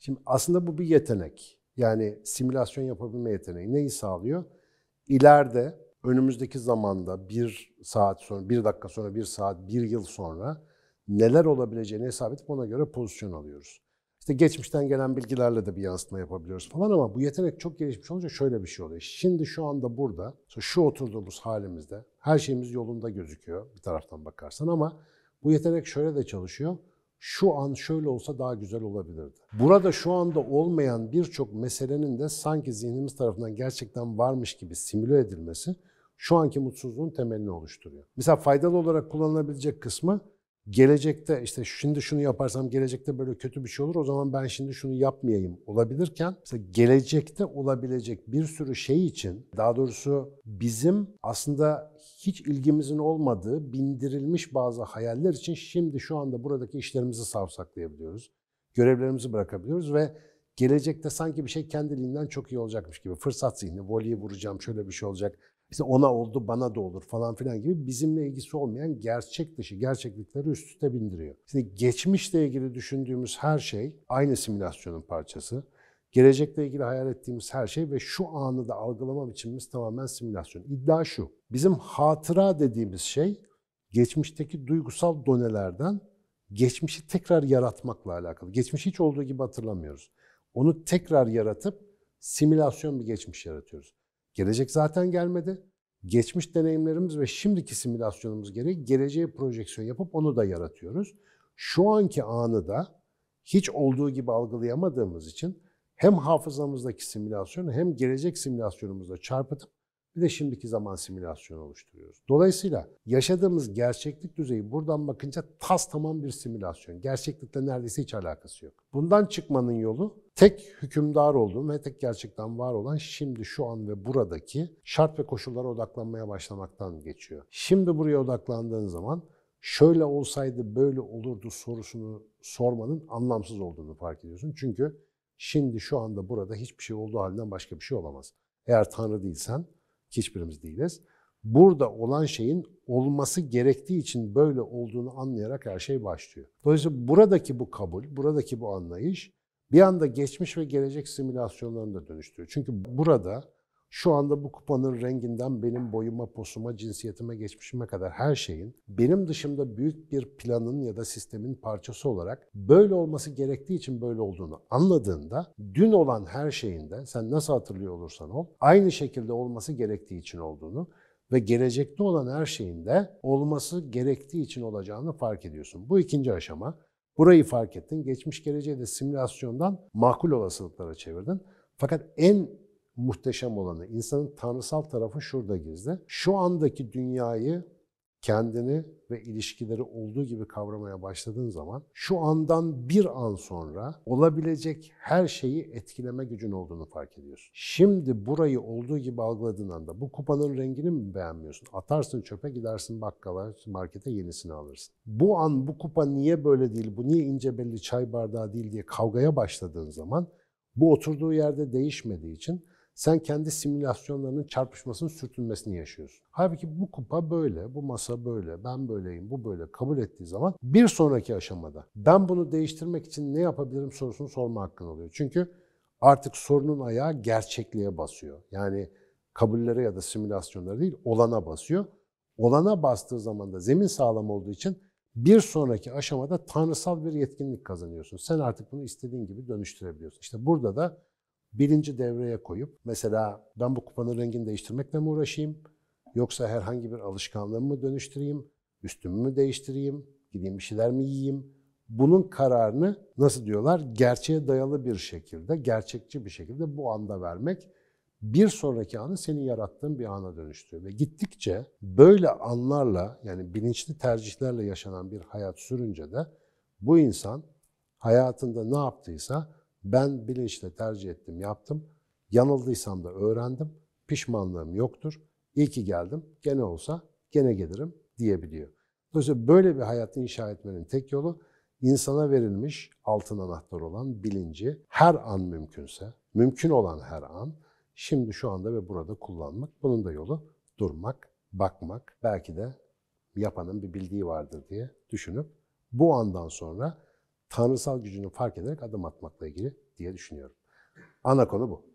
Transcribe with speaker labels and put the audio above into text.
Speaker 1: Şimdi aslında bu bir yetenek. Yani simülasyon yapabilme yeteneği. Neyi sağlıyor? İleride önümüzdeki zamanda bir saat sonra, bir dakika sonra, bir saat, bir yıl sonra neler olabileceğini hesap edip ona göre pozisyon alıyoruz. İşte geçmişten gelen bilgilerle de bir yansıtma yapabiliyoruz falan ama bu yetenek çok gelişmiş olunca şöyle bir şey oluyor. Şimdi şu anda burada, şu oturduğumuz halimizde her şeyimiz yolunda gözüküyor bir taraftan bakarsan ama bu yetenek şöyle de çalışıyor. Şu an şöyle olsa daha güzel olabilirdi. Burada şu anda olmayan birçok meselenin de sanki zihnimiz tarafından gerçekten varmış gibi simüle edilmesi şu anki mutsuzluğun temelini oluşturuyor. Mesela faydalı olarak kullanılabilecek kısmı gelecekte işte şimdi şunu yaparsam gelecekte böyle kötü bir şey olur o zaman ben şimdi şunu yapmayayım olabilirken mesela gelecekte olabilecek bir sürü şey için daha doğrusu bizim aslında hiç ilgimizin olmadığı bindirilmiş bazı hayaller için şimdi şu anda buradaki işlerimizi savsaklayabiliyoruz. Görevlerimizi bırakabiliyoruz ve gelecekte sanki bir şey kendiliğinden çok iyi olacakmış gibi. Fırsat zihni, voleyi vuracağım, şöyle bir şey olacak işte ona oldu bana da olur falan filan gibi bizimle ilgisi olmayan gerçek dışı gerçeklikleri üst üste bindiriyor. Şimdi geçmişle ilgili düşündüğümüz her şey aynı simülasyonun parçası. Gelecekle ilgili hayal ettiğimiz her şey ve şu anı da algılama biçimimiz tamamen simülasyon. İddia şu, bizim hatıra dediğimiz şey geçmişteki duygusal donelerden geçmişi tekrar yaratmakla alakalı. Geçmiş hiç olduğu gibi hatırlamıyoruz. Onu tekrar yaratıp simülasyon bir geçmiş yaratıyoruz. Gelecek zaten gelmedi. Geçmiş deneyimlerimiz ve şimdiki simülasyonumuz gereği geleceğe projeksiyon yapıp onu da yaratıyoruz. Şu anki anı da hiç olduğu gibi algılayamadığımız için hem hafızamızdaki simülasyonu hem gelecek simülasyonumuzla çarpıtıp bir de şimdiki zaman simülasyonu oluşturuyoruz. Dolayısıyla yaşadığımız gerçeklik düzeyi buradan bakınca tas tamam bir simülasyon. Gerçeklikle neredeyse hiç alakası yok. Bundan çıkmanın yolu tek hükümdar olduğum ve tek gerçekten var olan şimdi, şu an ve buradaki şart ve koşullara odaklanmaya başlamaktan geçiyor. Şimdi buraya odaklandığın zaman şöyle olsaydı böyle olurdu sorusunu sormanın anlamsız olduğunu fark ediyorsun. Çünkü şimdi, şu anda, burada hiçbir şey olduğu halinden başka bir şey olamaz. Eğer Tanrı değilsen, hiçbirimiz değiliz. Burada olan şeyin olması gerektiği için böyle olduğunu anlayarak her şey başlıyor. Dolayısıyla buradaki bu kabul, buradaki bu anlayış bir anda geçmiş ve gelecek simülasyonlarını da dönüştürüyor. Çünkü burada şu anda bu kupanın renginden benim boyuma, posuma, cinsiyetime, geçmişime kadar her şeyin benim dışımda büyük bir planın ya da sistemin parçası olarak böyle olması gerektiği için böyle olduğunu anladığında dün olan her şeyin de sen nasıl hatırlıyor olursan ol aynı şekilde olması gerektiği için olduğunu ve gelecekte olan her şeyin de olması gerektiği için olacağını fark ediyorsun. Bu ikinci aşama. Burayı fark ettin. Geçmiş geleceği de simülasyondan makul olasılıklara çevirdin. Fakat en muhteşem olanı, insanın tanrısal tarafı şurada gizli. Şu andaki dünyayı kendini ve ilişkileri olduğu gibi kavramaya başladığın zaman şu andan bir an sonra olabilecek her şeyi etkileme gücün olduğunu fark ediyorsun. Şimdi burayı olduğu gibi algıladığın anda bu kupanın rengini mi beğenmiyorsun? Atarsın çöpe gidersin bakkala, markete yenisini alırsın. Bu an bu kupa niye böyle değil, bu niye ince belli çay bardağı değil diye kavgaya başladığın zaman bu oturduğu yerde değişmediği için sen kendi simülasyonlarının çarpışmasının sürtünmesini yaşıyorsun. Halbuki bu kupa böyle, bu masa böyle, ben böyleyim, bu böyle kabul ettiği zaman bir sonraki aşamada ben bunu değiştirmek için ne yapabilirim sorusunu sorma hakkın oluyor. Çünkü artık sorunun ayağı gerçekliğe basıyor. Yani kabullere ya da simülasyonlara değil, olana basıyor. Olana bastığı zaman da zemin sağlam olduğu için bir sonraki aşamada tanrısal bir yetkinlik kazanıyorsun. Sen artık bunu istediğin gibi dönüştürebiliyorsun. İşte burada da bilinci devreye koyup mesela ben bu kupanın rengini değiştirmekle mi uğraşayım? Yoksa herhangi bir alışkanlığımı mı dönüştüreyim? Üstümü mü değiştireyim? Gideyim bir şeyler mi yiyeyim? Bunun kararını nasıl diyorlar? Gerçeğe dayalı bir şekilde, gerçekçi bir şekilde bu anda vermek bir sonraki anı senin yarattığın bir ana dönüştürüyor. Ve gittikçe böyle anlarla yani bilinçli tercihlerle yaşanan bir hayat sürünce de bu insan hayatında ne yaptıysa ben bilinçle tercih ettim, yaptım. Yanıldıysam da öğrendim. Pişmanlığım yoktur. İyi ki geldim. Gene olsa gene gelirim diyebiliyor. Dolayısıyla böyle bir hayat inşa etmenin tek yolu insana verilmiş altın anahtar olan bilinci her an mümkünse, mümkün olan her an şimdi şu anda ve burada kullanmak. Bunun da yolu durmak, bakmak, belki de yapanın bir bildiği vardır diye düşünüp bu andan sonra tanrısal gücünü fark ederek adım atmakla ilgili diye düşünüyorum. Ana konu bu.